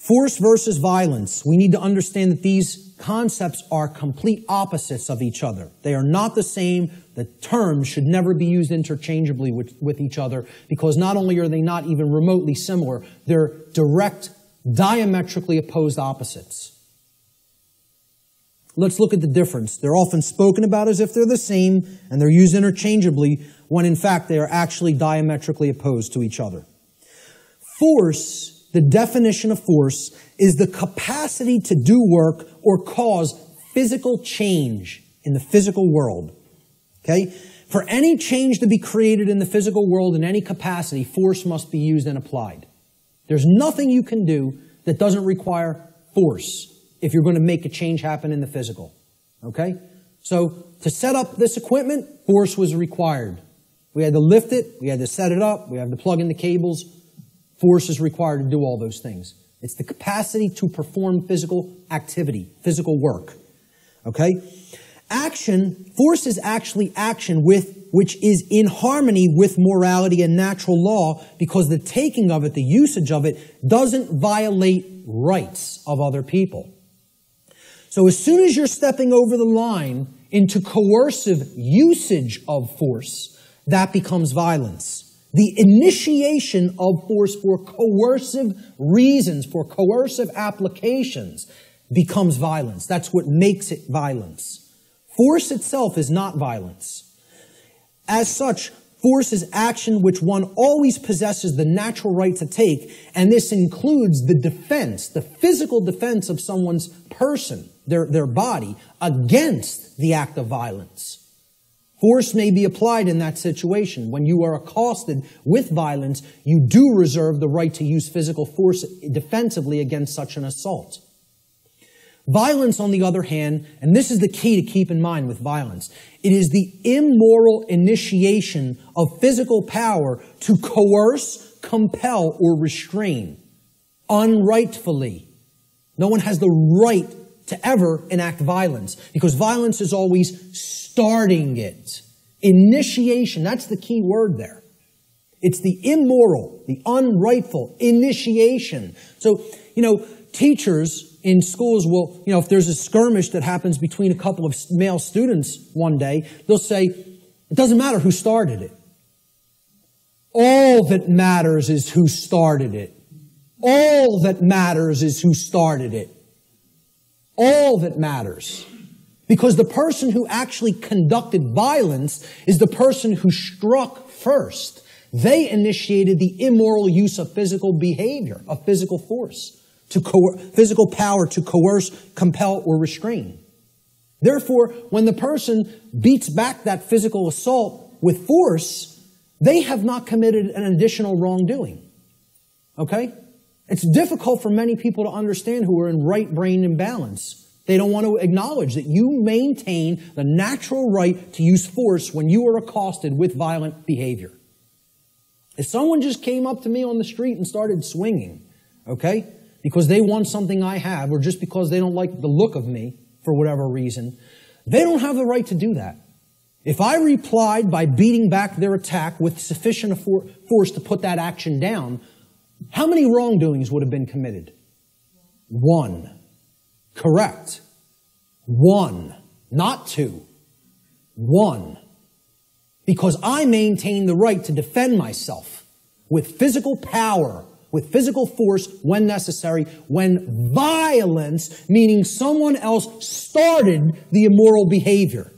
Force versus violence. We need to understand that these concepts are complete opposites of each other. They are not the same. The terms should never be used interchangeably with, with each other because not only are they not even remotely similar, they're direct, diametrically opposed opposites. Let's look at the difference. They're often spoken about as if they're the same and they're used interchangeably when in fact they are actually diametrically opposed to each other. Force the definition of force is the capacity to do work or cause physical change in the physical world. Okay? For any change to be created in the physical world in any capacity, force must be used and applied. There's nothing you can do that doesn't require force if you're going to make a change happen in the physical. Okay? So, to set up this equipment, force was required. We had to lift it, we had to set it up, we had to plug in the cables, Force is required to do all those things. It's the capacity to perform physical activity, physical work. Okay? Action, force is actually action with, which is in harmony with morality and natural law because the taking of it, the usage of it, doesn't violate rights of other people. So as soon as you're stepping over the line into coercive usage of force, that becomes violence. The initiation of force for coercive reasons, for coercive applications, becomes violence. That's what makes it violence. Force itself is not violence. As such, force is action which one always possesses the natural right to take, and this includes the defense, the physical defense of someone's person, their, their body, against the act of violence. Force may be applied in that situation. When you are accosted with violence, you do reserve the right to use physical force defensively against such an assault. Violence, on the other hand, and this is the key to keep in mind with violence, it is the immoral initiation of physical power to coerce, compel, or restrain unrightfully. No one has the right to ever enact violence because violence is always starting it. Initiation, that's the key word there. It's the immoral, the unrightful initiation. So, you know, teachers in schools will, you know, if there's a skirmish that happens between a couple of male students one day, they'll say, it doesn't matter who started it. All that matters is who started it. All that matters is who started it. All that matters. Because the person who actually conducted violence is the person who struck first. They initiated the immoral use of physical behavior, of physical force, to co- physical power to coerce, compel, or restrain. Therefore, when the person beats back that physical assault with force, they have not committed an additional wrongdoing. Okay? It's difficult for many people to understand who are in right brain imbalance they don't want to acknowledge that you maintain the natural right to use force when you are accosted with violent behavior. If someone just came up to me on the street and started swinging, okay, because they want something I have, or just because they don't like the look of me for whatever reason, they don't have the right to do that. If I replied by beating back their attack with sufficient force to put that action down, how many wrongdoings would have been committed? One. Correct. One, not two. One. Because I maintain the right to defend myself with physical power, with physical force when necessary, when violence, meaning someone else started the immoral behavior.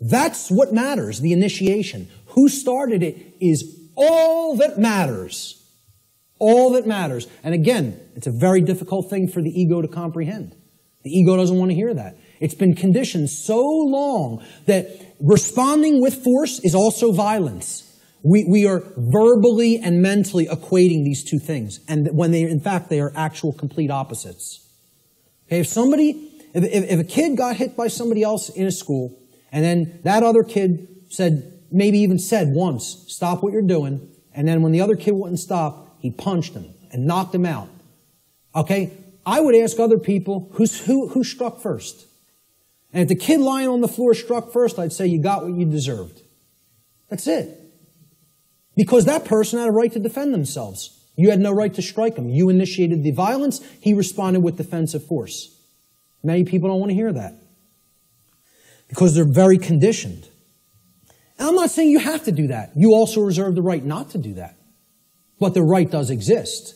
That's what matters, the initiation. Who started it is all that matters. All that matters. And again, it's a very difficult thing for the ego to comprehend. The ego doesn't want to hear that. It's been conditioned so long that responding with force is also violence. We, we are verbally and mentally equating these two things. And when they, in fact, they are actual complete opposites. Okay, if somebody, if, if, if a kid got hit by somebody else in a school, and then that other kid said, maybe even said once, stop what you're doing, and then when the other kid wouldn't stop, he punched him and knocked him out. Okay? I would ask other people, who's, who, who struck first? And if the kid lying on the floor struck first, I'd say you got what you deserved. That's it. Because that person had a right to defend themselves. You had no right to strike him. You initiated the violence. He responded with defensive force. Many people don't want to hear that because they're very conditioned. And I'm not saying you have to do that. You also reserve the right not to do that. But the right does exist.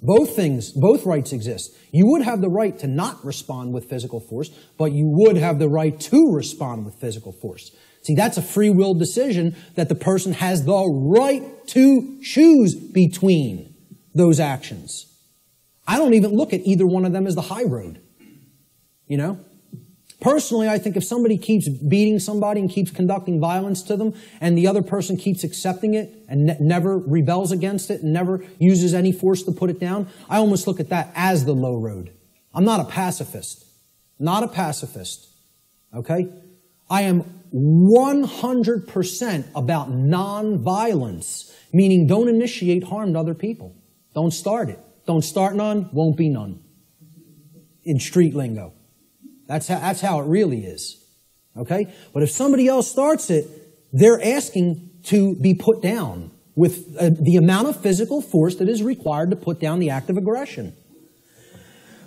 Both things, both rights exist. You would have the right to not respond with physical force, but you would have the right to respond with physical force. See, that's a free will decision that the person has the right to choose between those actions. I don't even look at either one of them as the high road. You know? Personally, I think if somebody keeps beating somebody and keeps conducting violence to them, and the other person keeps accepting it and ne- never rebels against it and never uses any force to put it down, I almost look at that as the low road. I'm not a pacifist. Not a pacifist. Okay? I am 100% about nonviolence, meaning don't initiate harm to other people. Don't start it. Don't start none, won't be none. In street lingo. That's how, that's how it really is. Okay? But if somebody else starts it, they're asking to be put down with uh, the amount of physical force that is required to put down the act of aggression.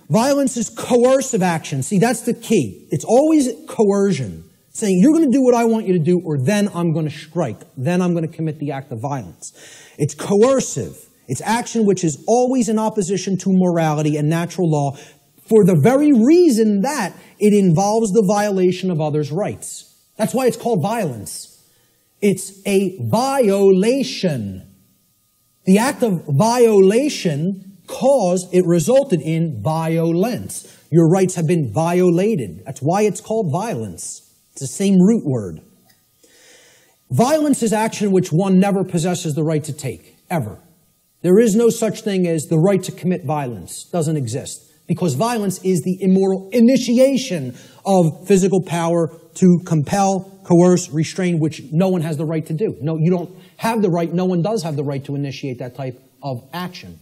Violence is coercive action. See, that's the key. It's always coercion. Saying, you're going to do what I want you to do, or then I'm going to strike. Then I'm going to commit the act of violence. It's coercive. It's action which is always in opposition to morality and natural law for the very reason that it involves the violation of others' rights. That's why it's called violence. It's a violation. The act of violation caused, it resulted in violence. Your rights have been violated. That's why it's called violence. It's the same root word. Violence is action which one never possesses the right to take, ever. There is no such thing as the right to commit violence. Doesn't exist because violence is the immoral initiation of physical power to compel, coerce, restrain, which no one has the right to do. No, you don't have the right, no one does have the right to initiate that type of action.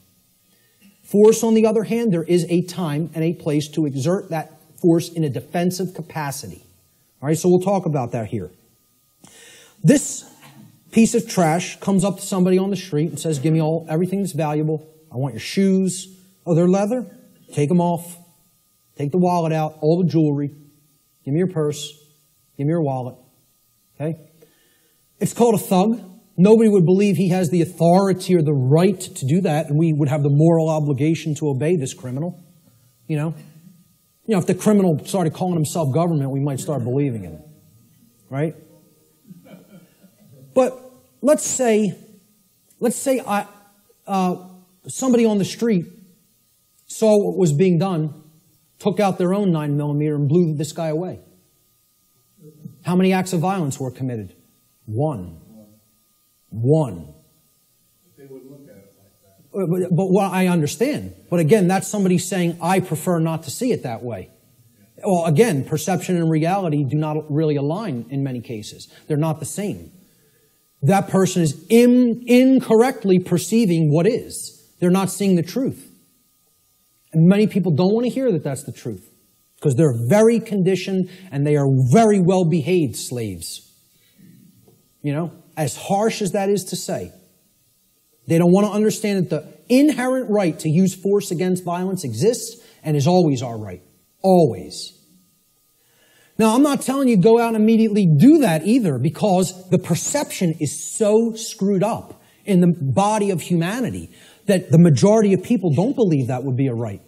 Force, on the other hand, there is a time and a place to exert that force in a defensive capacity. All right, so we'll talk about that here. This piece of trash comes up to somebody on the street and says, Give me all everything that's valuable. I want your shoes. Oh, they're leather? Take them off. Take the wallet out, all the jewelry. Give me your purse. Give me your wallet. Okay? It's called a thug. Nobody would believe he has the authority or the right to do that, and we would have the moral obligation to obey this criminal. You know? You know, if the criminal started calling himself government, we might start believing in him. Right? But let's say, let's say I, uh, somebody on the street saw what was being done, took out their own 9 millimeter and blew this guy away. How many acts of violence were committed? One. One. But, but what I understand. But again, that's somebody saying, I prefer not to see it that way. Well, again, perception and reality do not really align in many cases. They're not the same. That person is in, incorrectly perceiving what is. They're not seeing the truth. And many people don't want to hear that that's the truth because they're very conditioned and they are very well behaved slaves. You know, as harsh as that is to say, they don't want to understand that the inherent right to use force against violence exists and is always our right. Always. Now, I'm not telling you go out and immediately do that either because the perception is so screwed up in the body of humanity that the majority of people don't believe that would be a right.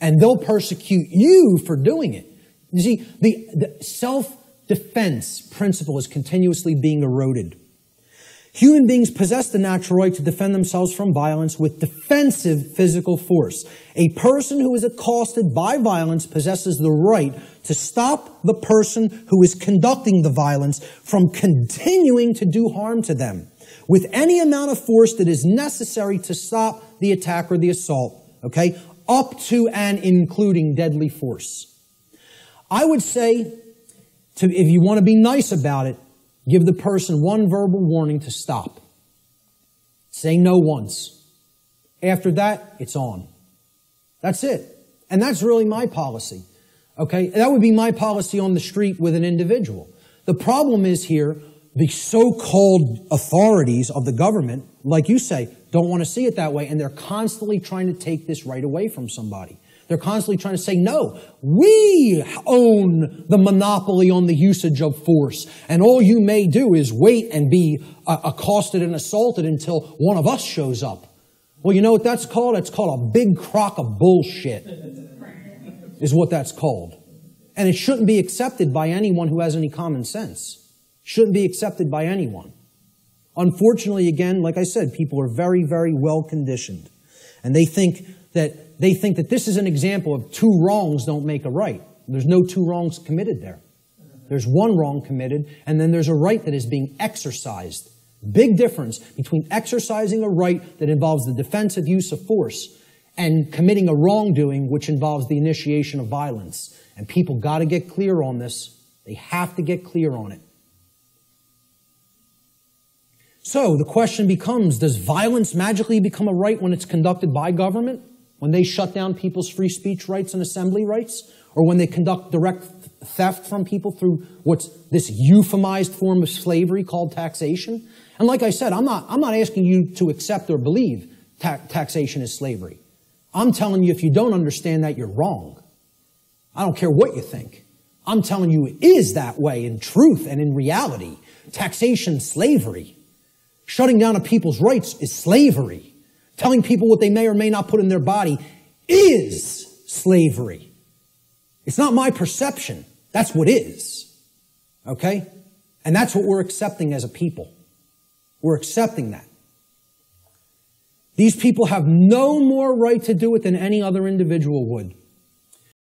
And they'll persecute you for doing it. You see, the, the self-defense principle is continuously being eroded. Human beings possess the natural right to defend themselves from violence with defensive physical force. A person who is accosted by violence possesses the right to stop the person who is conducting the violence from continuing to do harm to them with any amount of force that is necessary to stop the attack or the assault, okay, up to and including deadly force. I would say, to, if you want to be nice about it, give the person one verbal warning to stop. Say no once. After that, it's on. That's it. And that's really my policy. Okay? That would be my policy on the street with an individual. The problem is here, the so-called authorities of the government like you say, don't want to see it that way, and they're constantly trying to take this right away from somebody. They're constantly trying to say, no, we own the monopoly on the usage of force. And all you may do is wait and be uh, accosted and assaulted until one of us shows up. Well, you know what that's called? It's called a big crock of bullshit, is what that's called. And it shouldn't be accepted by anyone who has any common sense. Shouldn't be accepted by anyone. Unfortunately, again, like I said, people are very, very well conditioned. And they think that they think that this is an example of two wrongs don't make a right. There's no two wrongs committed there. There's one wrong committed, and then there's a right that is being exercised. Big difference between exercising a right that involves the defensive use of force and committing a wrongdoing which involves the initiation of violence. And people got to get clear on this. They have to get clear on it. So the question becomes, does violence magically become a right when it's conducted by government? When they shut down people's free speech rights and assembly rights? Or when they conduct direct theft from people through what's this euphemized form of slavery called taxation? And like I said, I'm not, I'm not asking you to accept or believe ta- taxation is slavery. I'm telling you if you don't understand that, you're wrong. I don't care what you think. I'm telling you it is that way in truth and in reality. Taxation, slavery. Shutting down a people's rights is slavery. Telling people what they may or may not put in their body is slavery. It's not my perception. That's what is. Okay? And that's what we're accepting as a people. We're accepting that. These people have no more right to do it than any other individual would.